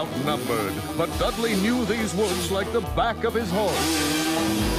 outnumbered, but Dudley knew these woods like the back of his horse.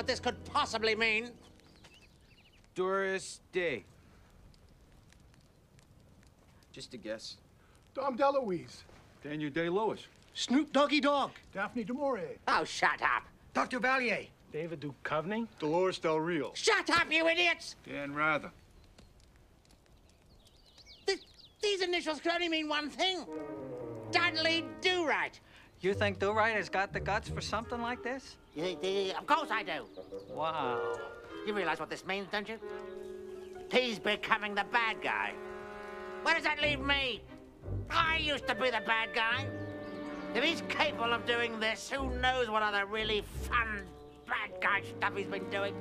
What this could possibly mean? Doris Day. Just a guess. Dom DeLuise. Daniel Day-Lewis. Snoop Doggy Dogg. Daphne du Maurier. Oh, shut up. Dr. Valier. David Duchovny? Dolores Del Rio. Shut up, you idiots! Dan Rather. Th- these initials could only mean one thing. Dudley Do-Right. You think Do-Right has got the guts for something like this? Y- y- Of course I do. Wow. You realize what this means, don't you? He's becoming the bad guy. Where does that leave me? I used to be the bad guy. If he's capable of doing this, who knows what other really fun bad guy stuff he's been doing?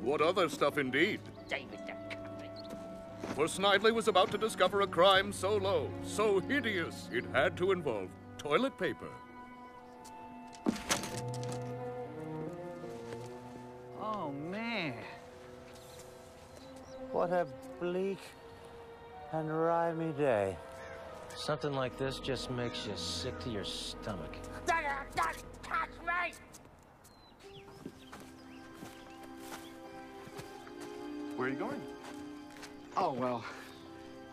What other stuff indeed? David Duchovny. For Snidely was about to discover a crime so low, so hideous, it had to involve toilet paper. Oh, man. What a bleak and rimy day. Something like this just makes you sick to your stomach. Don't, don't touch me! Where are you going? Oh, well,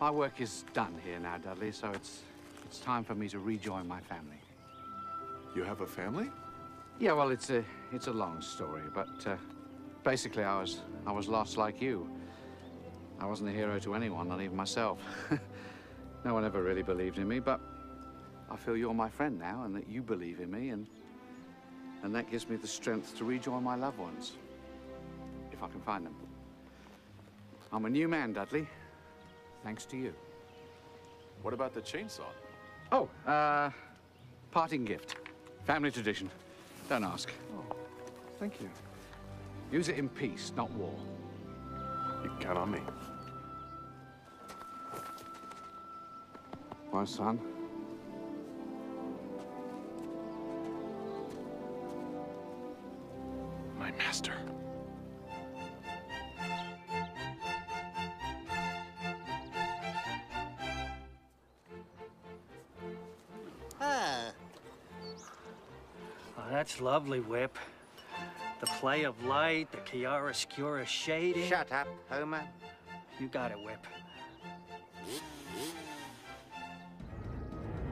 my work is done here now, Dudley, so it's it's time for me to rejoin my family. You have a family? Yeah, well, it's a it's a long story, but uh, basically, I was I was lost like you. I wasn't a hero to anyone, not even myself. no one ever really believed in me, but I feel you're my friend now, and that you believe in me, and and that gives me the strength to rejoin my loved ones, if I can find them. I'm a new man, Dudley, thanks to you. What about the chainsaw? Oh, uh, parting gift. Family tradition. Don't ask. Thank you. Use it in peace, not war. You can count on me. My son. My master. Oh, that's lovely, Whip. The play of light, the chiaroscuro shading. shut up, Homer. You got it, Whip.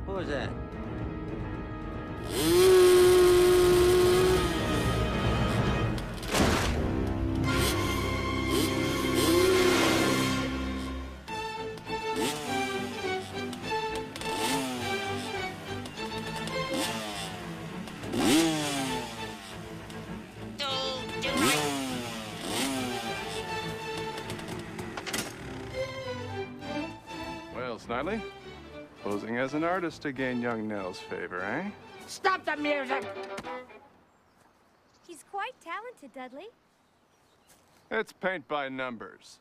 What was that? Well, posing as an artist to gain young Nell's favor, eh? Stop the music! He's quite talented, Dudley. It's paint by numbers.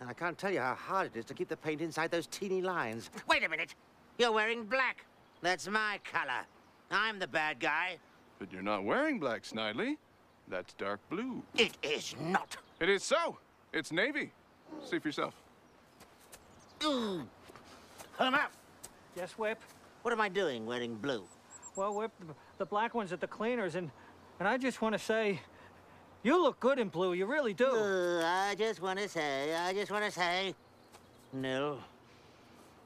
And I can't tell you how hard it is to keep the paint inside those teeny lines. Wait a minute. You're wearing black. That's my color. I'm the bad guy. But you're not wearing black, Snidely. That's dark blue. It is not. It is so. It's navy. See for yourself. Ooh. Come up. Yes, Whip? What am I doing wearing blue? Well, Whip, the, the black one's at the cleaners, and, and I just want to say, you look good in blue, you really do. Uh, I just want to say, I just want to say, Nell,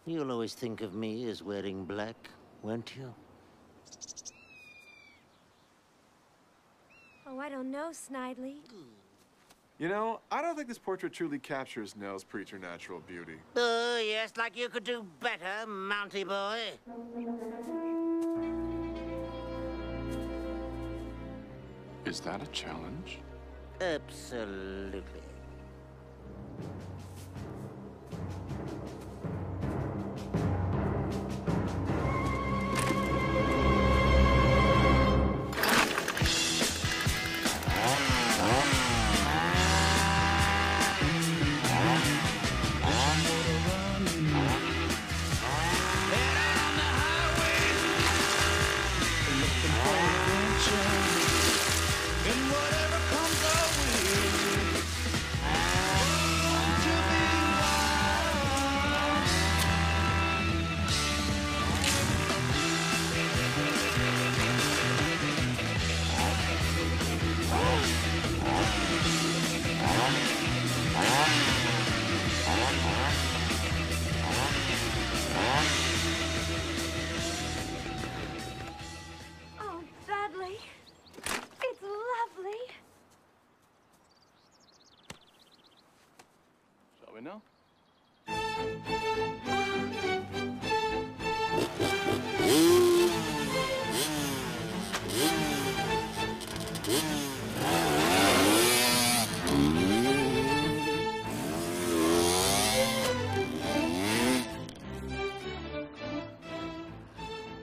you'll always think of me as wearing black, won't you? Oh, I don't know, Snidely. You know, I don't think this portrait truly captures Nell's preternatural beauty. Oh, yes, like you could do better, Mountie boy. Is that a challenge? Absolutely.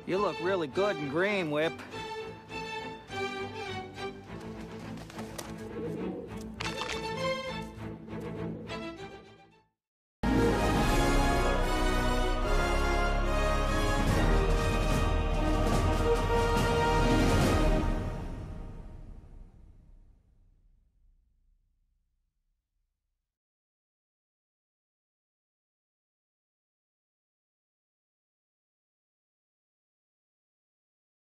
You look really good in green, Whip.